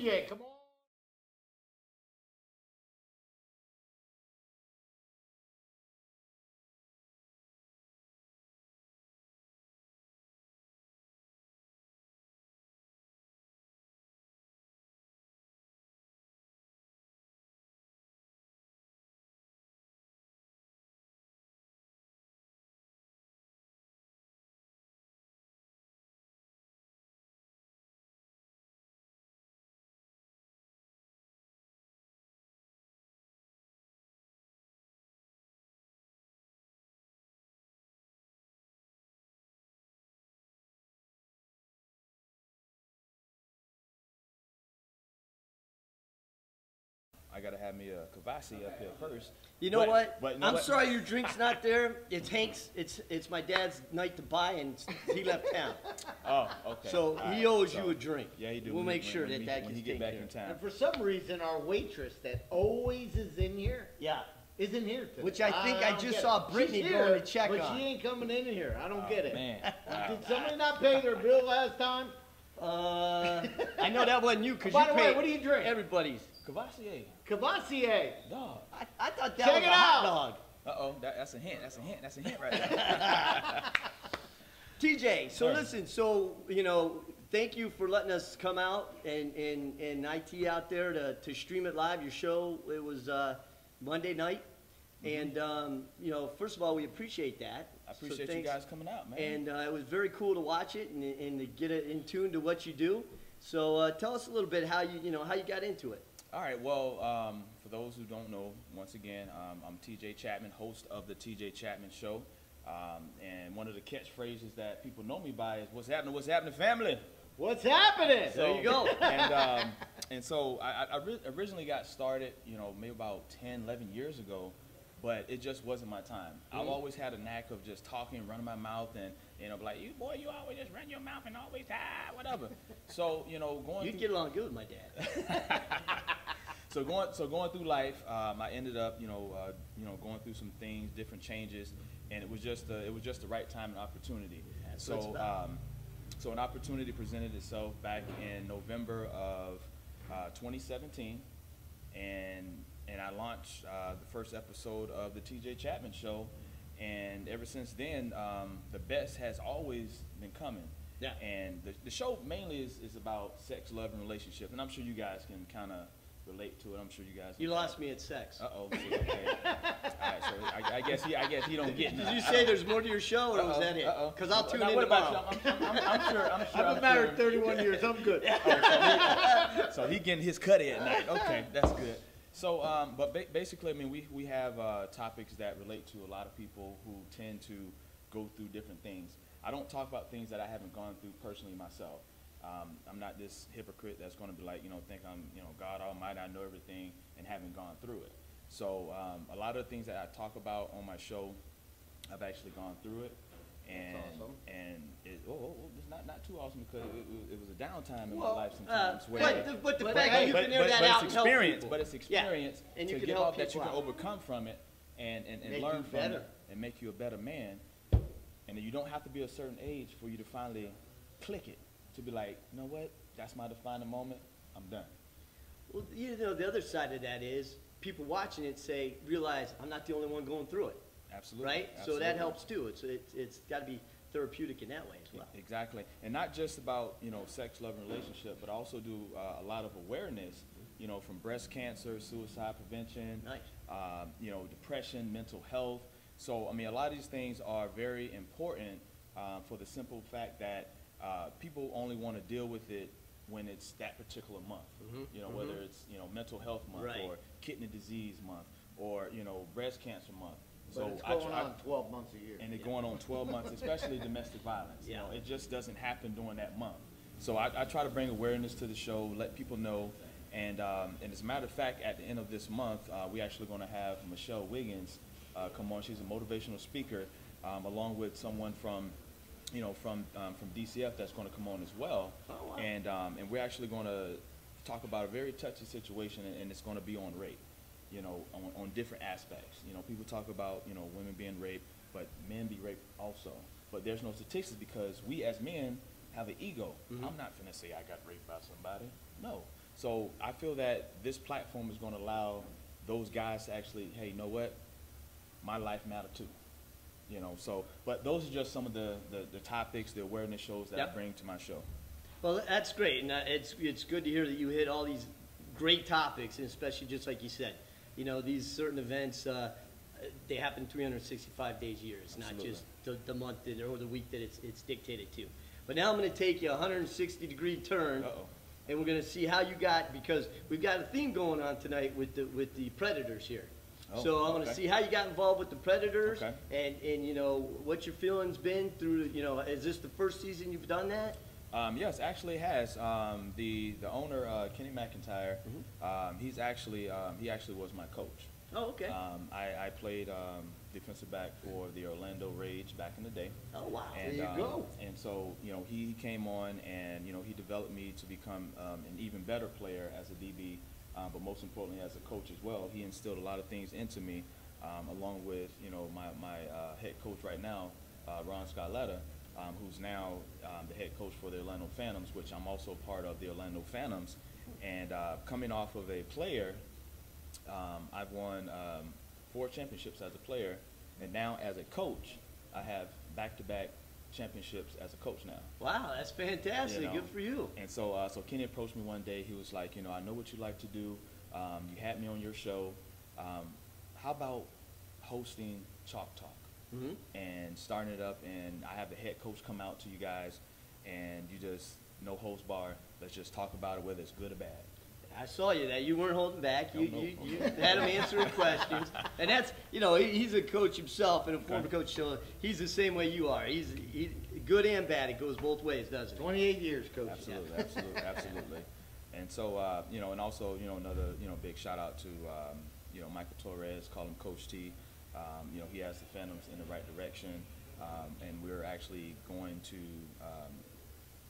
TJ, come on. I gotta have me a Kavasi up here first. You know But- what? But you know I'm what? sorry your drink's not there. It's Hank's. It's it's my dad's night to buy, and he left town. Oh, okay. So All he right. owes So, you a drink. Yeah, he do. We'll When- make sure when that he- that gets taken care in of. town. And for some reason, our waitress that always is in here Yeah. isn't here today. Which I think I don't just saw it. Brittany She's going here, to check but on. she ain't coming in here. I don't get it. Man, Did somebody not pay their bill last time? Uh, I know that wasn't you because you. By the way, what do you drink? everybody's. Courvoisier, Courvoisier. dog. I, I thought that Check was it a hot dog. Uh oh, that, that's a hint. That's a hint. That's a hint right there. TJ, so Sir. listen, so you know, thank you for letting us come out and and, and IT out there to, to stream it live. Your show it was uh, Monday night, and um, you know, first of all, we appreciate that. I So appreciate you guys coming out, man. And uh, it was very cool to watch it and, and to get it in tune to what you do. So uh, tell us a little bit how you you know how you got into it. All right. Well, um, for those who don't know, once again, um, I'm TJ Chatman, host of the TJ Chatman Show. Um, and one of the catchphrases that people know me by is "What's happening? What's happening, family?" What's happening? There you go. and um, and so I, I originally got started, you know, maybe about 10, 11 years ago, but it just wasn't my time. I've Mm-hmm. always had a knack of just talking, running my mouth, and you know, like, you boy, you always just run your mouth and always ah, whatever. so you know, going You through, get along good with my dad. so going so going through life, um, I ended up, you know, uh, you know, going through some things, different changes, and it was just the, it was just the right time and opportunity. That's so um, so an opportunity presented itself back in November of uh, 2017, and and I launched uh, the first episode of the T.J. Chatman Show, and ever since then, um, the best has always been coming. Yeah. And the, the show mainly is, is about sex, love, and relationships, and I'm sure you guys can kind of relate to it. I'm sure you guys. You lost me at sex. Uh oh. Okay. All right. So I, I guess he I guess he don't get. Did you say there's more to your show, or was that it? Uh-oh. Because I'll tune Now, in what tomorrow. about you? I'm, I'm, I'm, I'm sure. I'm sure. I've been married sure. 31 years. I'm good. So he getting his cutty at night. Okay, that's good. So, um, but ba- basically, I mean, we, we have uh, topics that relate to a lot of people who tend to go through different things. I don't talk about things that I haven't gone through personally myself. Um, I'm not this hypocrite that's going to be like, you know, think I'm, you know, God Almighty, I know everything, and haven't gone through it. So, um, a lot of the things that I talk about on my show, I've actually gone through it. And, awesome. and it, oh, oh, oh, it's not, not too awesome because it, it, it was a downtime in Well, my life uh, sometimes. where, but the, but the But- fact that you but, can air that but out it's experience, but it's Yeah. experience And you to can get help off that you people can out. overcome from it and, and, and Make learn from better. it and make you a better man. And you don't have to be a certain age for you to finally click it to be like, you know what, that's my defining moment. I'm done. Well, you know, the other side of that is people watching it say, realize I'm not the only one going through it, Absolutely. right? So that helps too. It's it's, it's got to be therapeutic in that way as well. Exactly, and not just about you know sex, love, and relationship, but also do uh, a lot of awareness, you know, from breast cancer, suicide prevention, Nice. um, you know, depression, mental health. So I mean, a lot of these things are very important um, for the simple fact that uh, people only want to deal with it when it's that particular month. Mhm, You know, mhm. whether it's you know mental health month Right. or kidney disease month or you know breast cancer month. But it's I going try- on 12 months a year. and it's going on 12 months, especially domestic violence. You Yeah. know, it just doesn't happen during that month. So I, I try to bring awareness to the show, let people know. And, um, and as a matter of fact, at the end of this month, uh, we're actually going to have Michelle Wiggins uh, come on. She's a motivational speaker, um, along with someone from, you know, from um, from DCF that's going to come on as well. Oh, wow. And um, and we're actually going to talk about a very touchy situation, and, and it's going to be on rape you know, on, on different aspects. You know, people talk about, you know, women being raped, but men be raped also. But there's no statistics because we as men have an ego. Mhm. I'm not gonna say I got raped by somebody. No. So I feel that this platform is going to allow those guys to actually, hey, you know what? My life matter too. You know, so, but those are just some of the, the, the topics, the awareness shows that Yep. I bring to my show. Well, that's great, and uh, it's it's good to hear that you hit all these great topics, and especially just like you said, you know, these certain events uh, they happen 365 days a year. It's not just the, the month that, or the week that it's it's dictated to. But now I'm going to take you a 160 degree turn, Uh-oh. and we're going to see how you got because we've got a theme going on tonight with the with the Predators here. Oh, so I'm going to okay. see how you got involved with the Predators, Okay. and and you know what your feelings been through. You know, is this the first season you've done that? Um, yes, actually has. Um, the the owner, uh, Kenny McIntyre, um, he's actually um, he actually was my coach. Oh, okay. Um, I, I played um, defensive back for the Orlando Rage back in the day. oh wow. And, There you go. And so, you know, he came on and, you know, he developed me to become um, an even better player as a DB, uh, but most importantly as a coach as well. He instilled a lot of things into me, um, along with, you know, my, my uh, head coach right now, uh, Ron Scaletta, um, who's now um, the head coach for the Orlando Phantoms, which I'm also part of the Orlando Phantoms. And uh, coming off of a player um, I've won um, four championships as a player, and now as a coach, I have back-to-back championships as a coach now. Wow, that's fantastic. You know. Good for you. And so, uh, so Kenny approached me one day. He was like, you know, I know what you like to do. Um, you had me on your show. Um, how about hosting Chalk Talk hmm and starting it up? And I have the head coach come out to you guys, and you just no host bar. Let's just talk about it, whether it's good or bad. I saw you that you weren't holding back. You, No, no. you, you had him answering questions, and that's you know he, he's a coach himself and a former Okay. coach. So he's the same way you are. He's he, good and bad. It goes both ways, doesn't it? 28 years, coach. Absolutely, absolutely, absolutely. And so, uh, you know, and also, you know, another, you know, big shout out to, um, you know, Michael Torres, call him Coach T. Um, you know, he has the Phantoms in the right direction, um, and we're actually going to um,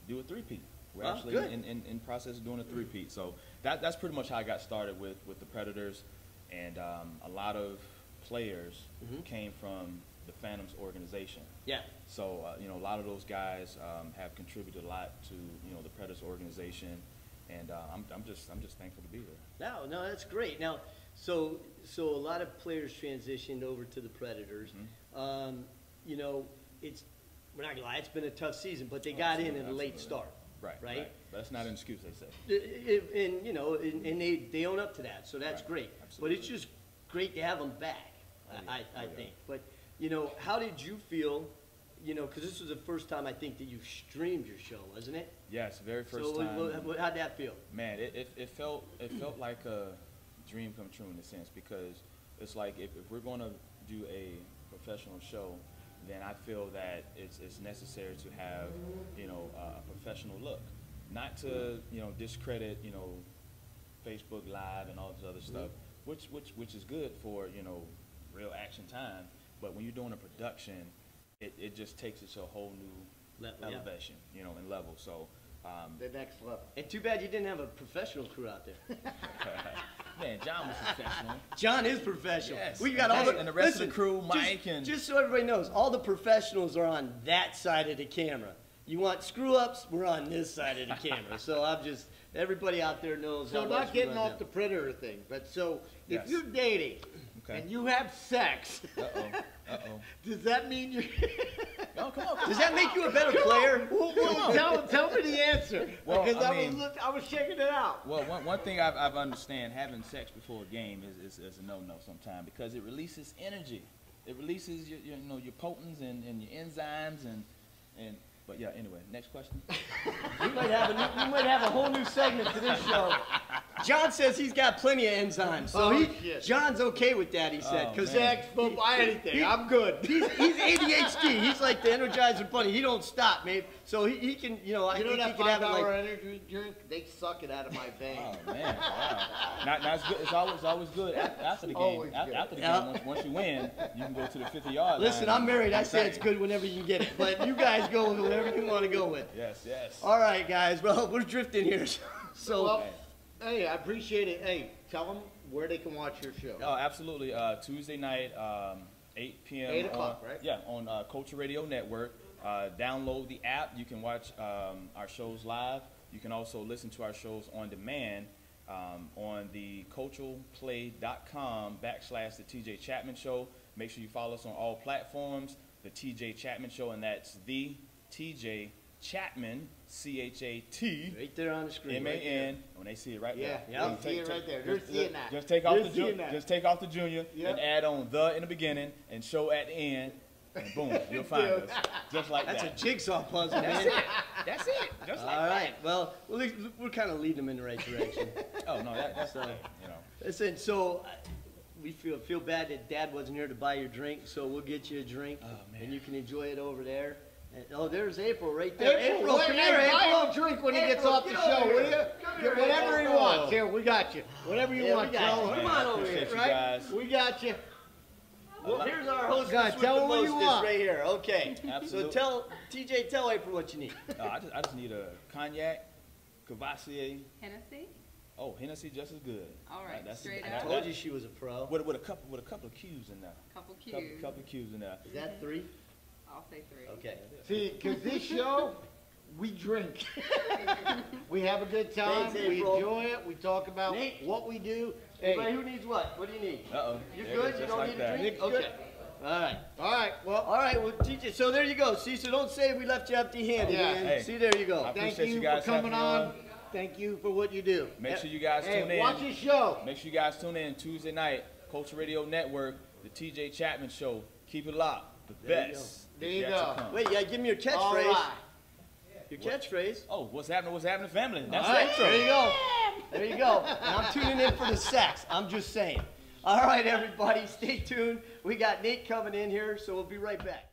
do a three-peat. We're Oh, actually good. in, in, in process of doing a three-peat. So that, that's pretty much how I got started with, with the Predators, and um, a lot of players Mhm. came from the Phantoms organization. Yeah. So, uh, you know, a lot of those guys um, have contributed a lot to, you know, the Predators organization, and uh, I'm, I'm just, I'm just thankful to be there. No, no, that's great. Now, so so a lot of players transitioned over to the Predators. Mm-hmm. Um, you know, it's we're not gonna lie, it's been a tough season, but they got in at a late start. Right, Right? That's not an excuse, they say. I- I- And, you know, and, and they, they own up to that, so that's Right, great. But absolutely. it's just great to have them back, I, yeah, I oh, yeah. think. But, you know, how did you feel, you know, because this was the first time I think that you streamed your show, wasn't it? Yes, very first so what- time. what- how'd that feel? Man, it, it, it felt it felt like a dream come true in a sense because it's like if, if we're going to do a professional show, then I feel that it's, it's necessary to have you know a professional look, not to you know discredit you know Facebook Live and all this other stuff, which which which is good for you know real action time, but when you're doing a production, it, it just takes it to a whole new Level, yeah. elevation, you know, and level. So. Um, The next level. And too bad you didn't have a professional crew out there. Man, John was professional. John is professional. Yes. We've got all the And the rest of the listen, crew, just- Mike and- just so everybody knows, all the professionals are on that side of the camera. You want screw ups? We're on this side of the camera. So I'm just everybody out there knows. So how not much getting run off the printer thing, but so Yes. if you're dating Okay. and you have sex, Uh oh. Uh oh. does that mean you're? No, come on. Does that make you a better player? well, well, tell, tell me the answer Well, because I I, was mean- look, I was checking it out. Well, one, one thing I've, I've understand having sex before a game is, is, is a no-no sometimes because it releases energy. It releases your, your you know your potents and, and your enzymes and and but yeah. Anyway, next question. We might have a new, we might have a whole new segment to this show. John says he's got plenty of enzymes, so Oh, he shit. John's okay with that. He oh, said Oh, because man. Sex, but buy anything. he- I'm good. he's, he's ADHD. He's like the Energizer Bunny. He don't stop, man. So he, he can, you know, I you know think he can have five it hour like. energy drink? They suck it out of my veins. Oh man, wow. Not, not as good. It's always always good after, after the game. After, after the Yeah. game, once, once you win, you can go to the 50 yard line. Listen, I'm married. I and say it's good whenever you get it, but you guys go with whatever you want to go with. Yes, yes. All right, guys. Well, we're drifting here. So, well, hey, I appreciate it. Hey, tell them where they can watch your show. Oh, absolutely. Uh, Tuesday night, um, 8 p.m. 8 o'clock, on, right? Yeah, on uh, Culture Radio Network. Uh, download the app. You can watch um, our shows live. You can also listen to our shows on demand um, on the culturalplay.com backslash the TJ Chatman Show. Make sure you follow us on all platforms, the TJ Chatman Show, and that's the TJ Chatman, C H A T Right there on the screen. M A right When they see it right Yeah, there. Yeah. see it right there. They're Just- seeing that. Just take off They're the ju- that. just take off the junior Yep. and add on the in the beginning and show at the end, and boom, you'll find us just like that. That's a jigsaw puzzle, man. That's man. it. That's it. Just like All right. Well, we're, we're kind of leading them in the right direction. Oh no, that, that's So- you know. Listen, so uh, we feel feel bad that Dad wasn't here to buy your drink, so we'll get you a drink, Oh, man. and you can enjoy it over there. And, oh, there's April right there. April, wait, come here, buy April. him a drink when he gets off the show, over will you? Come Get here, whatever he wants. Here, we got you. Whatever you Yeah, want, Joe. Come on over Appreciate here, right? guys. We got you. Well, here's our host. God, tell the her what you mostest want. right here. Okay. Absolutely. So tell TJ, tell April what you need. Uh, I just I just need a cognac, Courvoisier. Hennessy? Oh, Hennessy just as good. All right, that's straight that- I up. told you she was a pro. With, with a couple with a couple of cues in there. Couple Couple, couple of cues in there. Is that three? I'll say three. Okay. See, because this show, we drink. we have a good time. Thanks, we enjoy it. We talk about Nate. what we do. Everybody Hey, who needs what? What do you need? Uh oh. You're good? You don't need a drink? Nick's Okay. good. All right. all right. Well, All right, well, TJ, so there you go. See, so don't say we left you empty-handed, Yeah. man. Hey. See, there you go. I thank appreciate you, you guys for coming on. on. Thank you for what you do. Make sure you guys Hey, tune in. watch your show. Make sure you guys tune in Tuesday night, Culture Radio Network, the TJ Chatman Show. Keep it locked. The There best. There is you yet to go. Wait, yeah, give me your catchphrase. right. Your catchphrase. Oh, what's happening? What's happening, family? That's All the intro. There you go. There you go. And I'm tuning in for the sex. I'm just saying. All right, everybody, stay tuned. We got Nate coming in here, so we'll be right back.